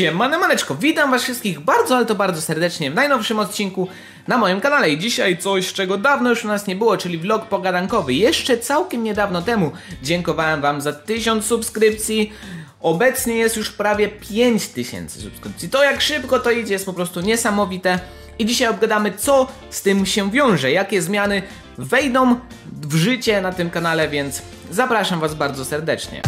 Siemane maneczko, witam was wszystkich bardzo, ale to bardzo serdecznie w najnowszym odcinku na moim kanale i dzisiaj coś, czego dawno już u nas nie było, czyli vlog pogadankowy. Jeszcze całkiem niedawno temu dziękowałem wam za 1000 subskrypcji, obecnie jest już prawie 5000 subskrypcji. To jak szybko to idzie jest po prostu niesamowite i dzisiaj obgadamy co z tym się wiąże, jakie zmiany wejdą w życie na tym kanale, więc zapraszam was bardzo serdecznie.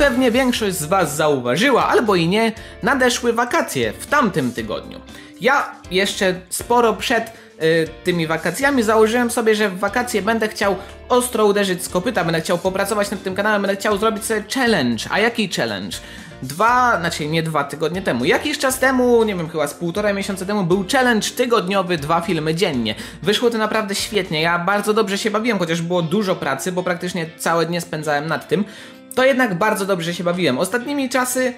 Jak pewnie większość z Was zauważyła, albo i nie, nadeszły wakacje w tamtym tygodniu. Ja jeszcze sporo przed y, tymi wakacjami założyłem sobie, że w wakacje będę chciał ostro uderzyć z kopyta, będę chciał popracować nad tym kanałem, będę chciał zrobić sobie challenge. A jaki challenge? Dwa, znaczy nie dwa tygodnie temu, jakiś czas temu, nie wiem, chyba z półtora miesiąca temu był challenge tygodniowy, dwa filmy dziennie. Wyszło to naprawdę świetnie, ja bardzo dobrze się bawiłem, chociaż było dużo pracy, bo praktycznie całe dnie spędzałem nad tym to jednak bardzo dobrze się bawiłem. Ostatnimi czasy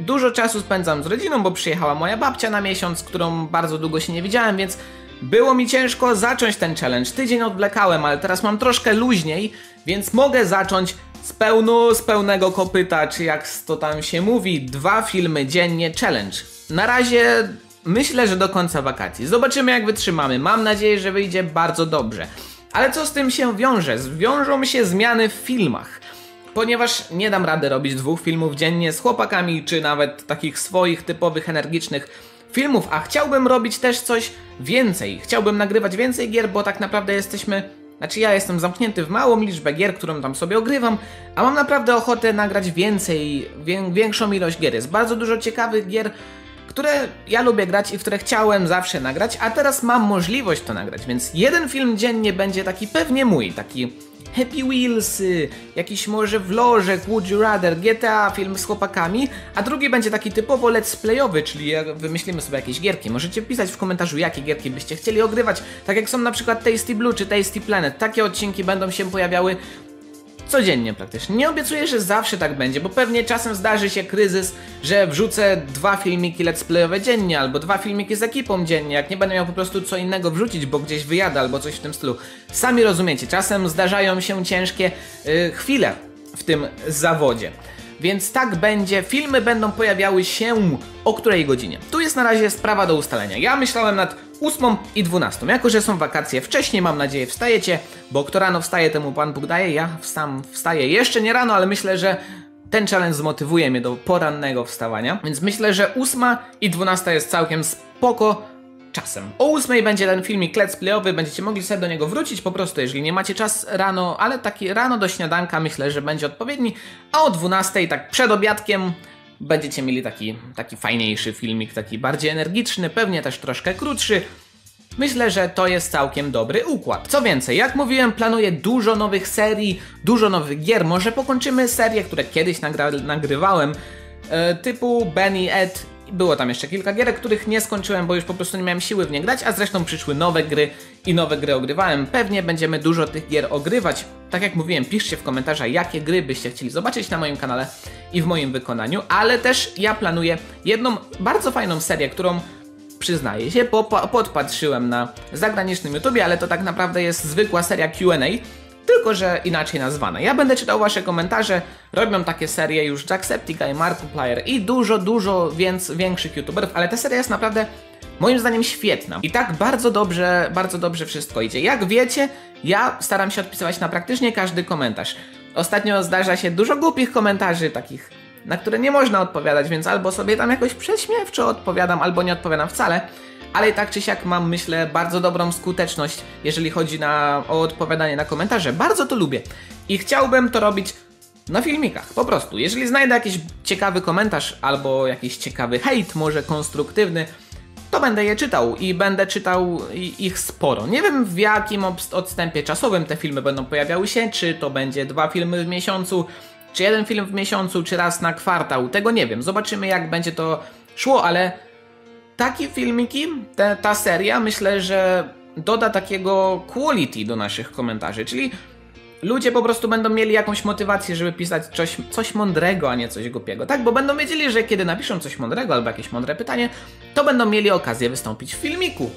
dużo czasu spędzam z rodziną, bo przyjechała moja babcia na miesiąc, którą bardzo długo się nie widziałem, więc było mi ciężko zacząć ten challenge. Tydzień odwlekałem, ale teraz mam troszkę luźniej, więc mogę zacząć z pełnu, z pełnego kopyta, czy jak to tam się mówi, dwa filmy dziennie challenge. Na razie myślę, że do końca wakacji. Zobaczymy jak wytrzymamy. Mam nadzieję, że wyjdzie bardzo dobrze. Ale co z tym się wiąże? Wiążą się zmiany w filmach ponieważ nie dam rady robić dwóch filmów dziennie z chłopakami, czy nawet takich swoich typowych, energicznych filmów, a chciałbym robić też coś więcej. Chciałbym nagrywać więcej gier, bo tak naprawdę jesteśmy. Znaczy, ja jestem zamknięty w małą liczbę gier, którą tam sobie ogrywam, a mam naprawdę ochotę nagrać więcej, wię większą ilość gier. Jest bardzo dużo ciekawych gier, które ja lubię grać i w które chciałem zawsze nagrać, a teraz mam możliwość to nagrać, więc jeden film dziennie będzie taki pewnie mój, taki Happy Wheels, jakiś może vlożek, Would You Rather, GTA, film z chłopakami, a drugi będzie taki typowo let's playowy, czyli wymyślimy sobie jakieś gierki. Możecie pisać w komentarzu, jakie gierki byście chcieli ogrywać, tak jak są na przykład Tasty Blue czy Tasty Planet. Takie odcinki będą się pojawiały Codziennie praktycznie. Nie obiecuję, że zawsze tak będzie, bo pewnie czasem zdarzy się kryzys, że wrzucę dwa filmiki let's playowe dziennie, albo dwa filmiki z ekipą dziennie, jak nie będę miał po prostu co innego wrzucić, bo gdzieś wyjadę, albo coś w tym stylu. Sami rozumiecie, czasem zdarzają się ciężkie yy, chwile w tym zawodzie. Więc tak będzie, filmy będą pojawiały się o której godzinie. Tu jest na razie sprawa do ustalenia. Ja myślałem nad 8 i 12. Jako, że są wakacje wcześniej, mam nadzieję, wstajecie, bo kto rano wstaje, temu Pan Bóg daje. Ja sam wstaję jeszcze nie rano, ale myślę, że ten challenge zmotywuje mnie do porannego wstawania. Więc myślę, że 8 i 12 jest całkiem spoko czasem. O 8 będzie ten filmik let's playowy, będziecie mogli sobie do niego wrócić po prostu, jeżeli nie macie czas rano, ale taki rano do śniadanka myślę, że będzie odpowiedni, a o 12 tak przed obiadkiem będziecie mieli taki, taki fajniejszy filmik, taki bardziej energiczny, pewnie też troszkę krótszy. Myślę, że to jest całkiem dobry układ. Co więcej, jak mówiłem, planuję dużo nowych serii, dużo nowych gier. Może pokończymy serie, które kiedyś nagrywałem, e, typu Benny Ed było tam jeszcze kilka gierek, których nie skończyłem, bo już po prostu nie miałem siły w nie grać, a zresztą przyszły nowe gry i nowe gry ogrywałem. Pewnie będziemy dużo tych gier ogrywać. Tak jak mówiłem, piszcie w komentarzach, jakie gry byście chcieli zobaczyć na moim kanale i w moim wykonaniu, ale też ja planuję jedną bardzo fajną serię, którą przyznaję się, podpatrzyłem na zagranicznym YouTubie, ale to tak naprawdę jest zwykła seria Q&A, tylko że inaczej nazwane. Ja będę czytał wasze komentarze, robią takie serie już Jacksepticeye, Markiplier i dużo, dużo więc, większych youtuberów, ale ta seria jest naprawdę moim zdaniem świetna. I tak bardzo dobrze, bardzo dobrze wszystko idzie. Jak wiecie, ja staram się odpisywać na praktycznie każdy komentarz. Ostatnio zdarza się dużo głupich komentarzy, takich, na które nie można odpowiadać, więc albo sobie tam jakoś prześmiewczo odpowiadam, albo nie odpowiadam wcale ale i tak czy siak mam, myślę, bardzo dobrą skuteczność, jeżeli chodzi na, o odpowiadanie na komentarze. Bardzo to lubię i chciałbym to robić na filmikach, po prostu. Jeżeli znajdę jakiś ciekawy komentarz albo jakiś ciekawy hejt, może konstruktywny, to będę je czytał i będę czytał ich sporo. Nie wiem w jakim odstępie czasowym te filmy będą pojawiały się, czy to będzie dwa filmy w miesiącu, czy jeden film w miesiącu, czy raz na kwartał, tego nie wiem. Zobaczymy jak będzie to szło, ale takie filmiki, te, ta seria, myślę, że doda takiego quality do naszych komentarzy, czyli ludzie po prostu będą mieli jakąś motywację, żeby pisać coś, coś mądrego, a nie coś głupiego, tak? Bo będą wiedzieli, że kiedy napiszą coś mądrego albo jakieś mądre pytanie, to będą mieli okazję wystąpić w filmiku.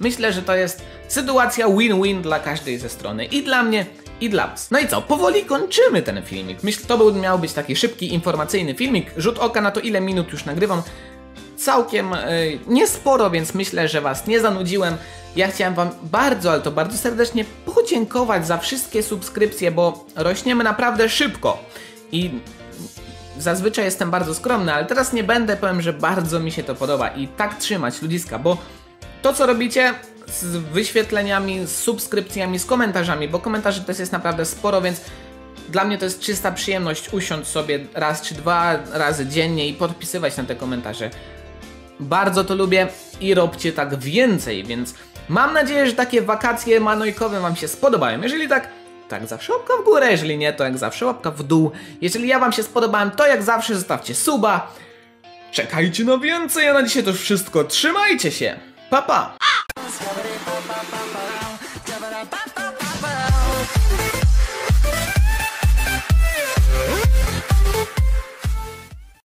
Myślę, że to jest sytuacja win-win dla każdej ze strony. I dla mnie, i dla was. No i co, powoli kończymy ten filmik. Myślę, to był, miał być taki szybki, informacyjny filmik. Rzut oka na to, ile minut już nagrywam. Całkiem yy, niesporo, więc myślę, że was nie zanudziłem. Ja chciałem wam bardzo, ale to bardzo serdecznie podziękować za wszystkie subskrypcje, bo rośniemy naprawdę szybko. I zazwyczaj jestem bardzo skromny, ale teraz nie będę, powiem, że bardzo mi się to podoba i tak trzymać ludziska, bo to co robicie z wyświetleniami, z subskrypcjami, z komentarzami, bo komentarzy też jest naprawdę sporo, więc dla mnie to jest czysta przyjemność usiąść sobie raz czy dwa razy dziennie i podpisywać na te komentarze. Bardzo to lubię i robcie tak więcej, więc mam nadzieję, że takie wakacje manojkowe Wam się spodobają. Jeżeli tak, tak zawsze łapka w górę, jeżeli nie, to jak zawsze łapka w dół. Jeżeli ja Wam się spodobałem, to jak zawsze zostawcie suba. Czekajcie na więcej, a na dzisiaj to już wszystko. Trzymajcie się. Pa pa!